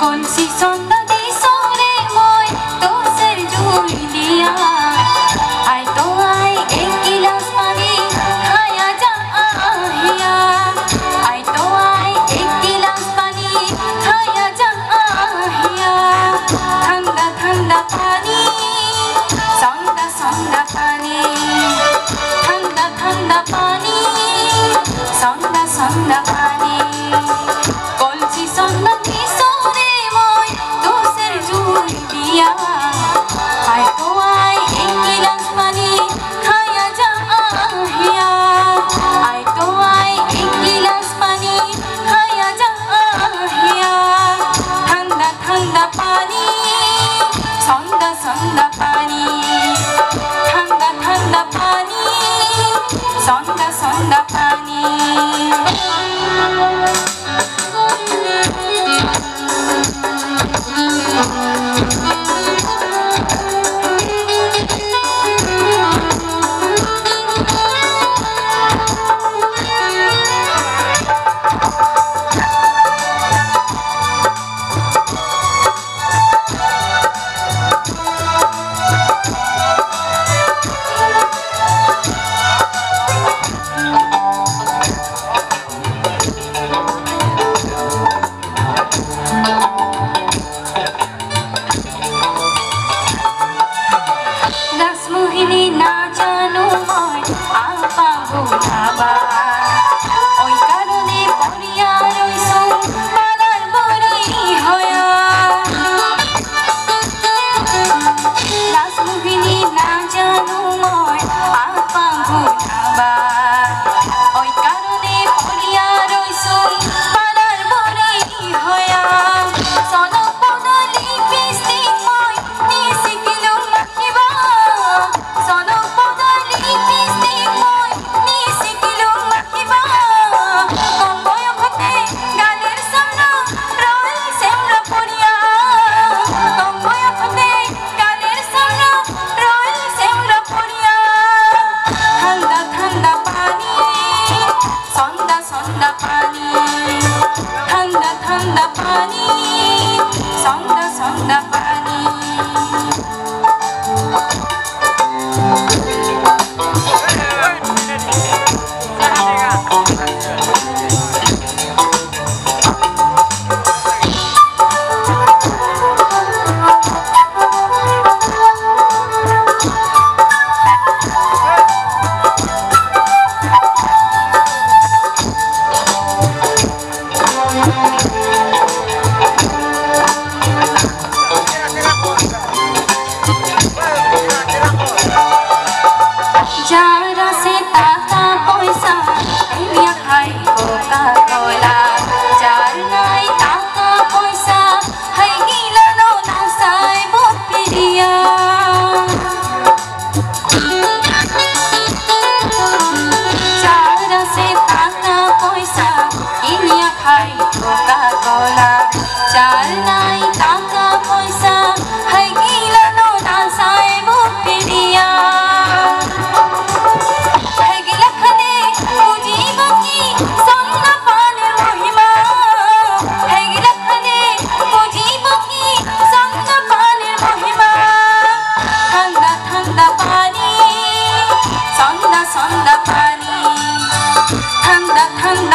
कौन सी सौंदरी सोने मोय तो जा आया तो आए पानी खाया जा आया ठंडा ठंडा पानी ठंडा ठंडा पानी सौंदा सौंदा पानी Allah Baba. 한